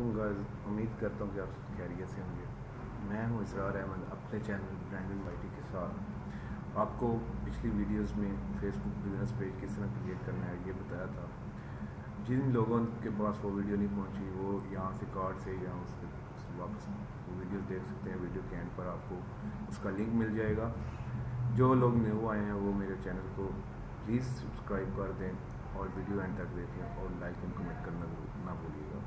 उम्मीद करता हूँ कि आप खैरियत से होंगे। मैं हूँ इसरार अहमद, अपने चैनल ब्रांडन वाइटी के साथ। आपको पिछली वीडियोस में फेसबुक बिज़नेस पेज किस तरह क्रिएट करना है, ये बताया था। जिन लोगों के पास वो वीडियो नहीं पहुँची, वो यहाँ से कार्ड से या उससे वापस वो वीडियोस देख सकते हैं वीडियो के एंड पर आपको उसका लिंक मिल जाएगा। जो लोग न्यू आए हैं, वो मेरे चैनल को प्लीज़ सब्सक्राइब कर दें और वीडियो एंड तक देखें और लाइक एंड कमेंट करना ना भूलिएगा।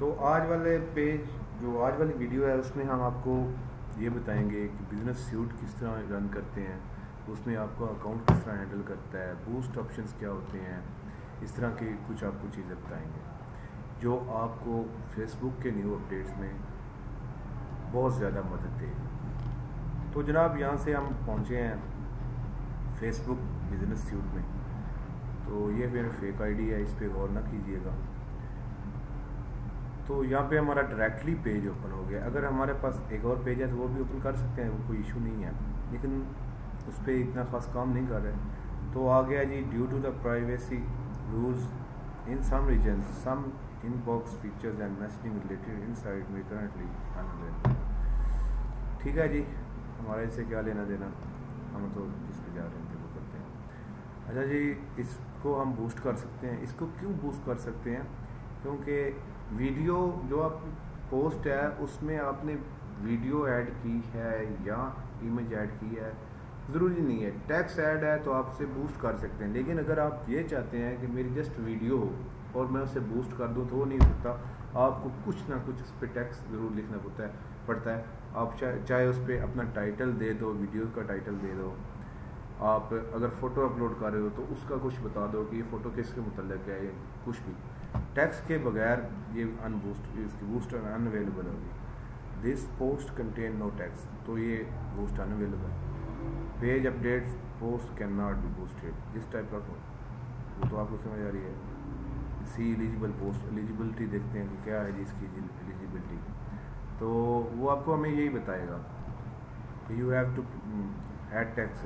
तो आज वाले पेज, जो आज वाली वीडियो है, उसमें हम आपको ये बताएँगे कि बिज़नेस सूट किस तरह रन करते हैं, उसमें आपका अकाउंट किस तरह हैंडल करता है बूस्ट ऑप्शंस क्या होते हैं, इस तरह की कुछ आपको चीज़ें बताएँगे। जो आपको फेसबुक के न्यू अपडेट्स में बहुत ज़्यादा मदद देगी। तो जनाब, यहाँ से हम पहुँचे हैं फेसबुक बिज़नेस सूट में। तो ये मेरा फेक आईडी है, इस पर गौर ना कीजिएगा। तो यहाँ पे हमारा डायरेक्टली पेज ओपन हो गया। अगर हमारे पास एक और पेज है तो वो भी ओपन कर सकते हैं, वो कोई इशू नहीं है। लेकिन उस पर इतना खास काम नहीं कर रहे तो आ गया जी due to the privacy rules in some region some inbox features and messaging related inside में करंटली ठीक है जी, हमारा इससे क्या लेना देना? हम तो जिस पे जा रहे थे वो करते हैं। अच्छा जी, इसको हम बूस्ट कर सकते हैं। इसको क्यों बूस्ट कर सकते हैं? क्योंकि वीडियो जो आप पोस्ट है, उसमें आपने वीडियो ऐड की है या इमेज ऐड की है, ज़रूरी नहीं है। टैक्स ऐड है तो आप उसे बूस्ट कर सकते हैं। लेकिन अगर आप ये चाहते हैं कि मेरी जस्ट वीडियो हो और मैं उसे बूस्ट कर दूँ तो वो नहीं सकता आपको कुछ ना कुछ उस पर टैक्स ज़रूर लिखना पड़ता है पड़ता है। आप चाहे उस पर अपना टाइटल दे दो वीडियो का टाइटल दे दो। आप अगर फ़ोटो अपलोड कर रहे हो तो उसका कुछ बता दो कि ये फ़ोटो किसके मतलब है कुछ भी। टैक्स के बगैर ये अनबूस्ट इसकी बूस्ट अनअवेलेबल होगी। This post contain no tags तो ये boost unavailable page update post cannot be boosted this type of वो तो आपको समझ आ रही है। सी एलिजिबल पोस्ट एलिजिबिलिटी देखते हैं कि क्या है जी इसकी एलिजिबिलिटी तो वो आपको हमें यही बताएगा you have to add tags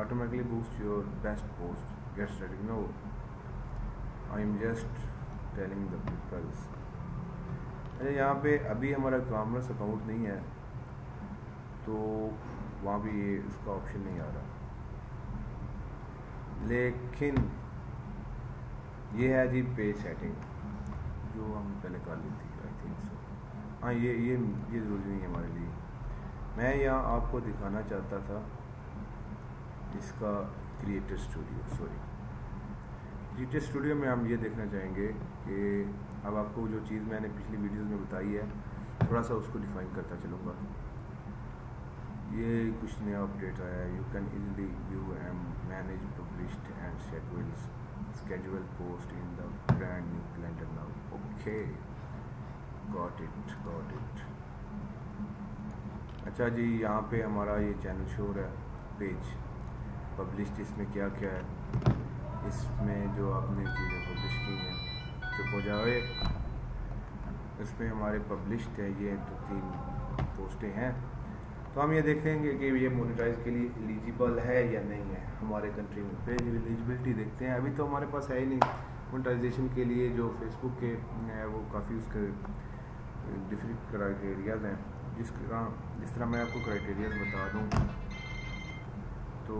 automatically boost your best post, get started no i'm just telling the people अरे, यहाँ पे अभी हमारा कॉमर्स अकाउंट नहीं है तो वहाँ भी ये इसका ऑप्शन नहीं आ रहा। लेकिन ये है जी पे सेटिंग जो हम पहले कर ली थी आई थिंक सो हाँ ये ये ये ज़रूरी नहीं है हमारे लिए। मैं यहाँ आपको दिखाना चाहता था, इसका creator studio sorry creator studio में हम ये देखना चाहेंगे कि अब आपको जो चीज़ मैंने पिछली वीडियोस में बताई है थोड़ा सा उसको डिफाइन करता चलूँगा। ये कुछ नया अपडेट आया है। You can easily view and manage published and schedules schedule post in the brand new calendar now. Okay. Got it got it. अच्छा जी, यहाँ पे हमारा ये चैनल शोर है पेज पब्लिश्ड इसमें क्या क्या है? इसमें जो आपने चीज़ें पब्लिश की हैं, चुप हो जाए इसमें हमारे पब्लिश है, ये दो तीन पोस्टें हैं। तो हम ये देखेंगे कि ये मोनेटाइज के लिए एलिजिबल है या नहीं है हमारे कंट्री में। फिर एलिजिबिलिटी देखते हैं। अभी तो हमारे पास है ही नहीं। मोनेटाइजेशन के लिए जो फेसबुक के, है, वो काफ़ी उसके डिफरेंट क्राइटेरियाज हैं। जिस तरह जिस तरह मैं आपको क्राइटेरियाज बता दूँ तो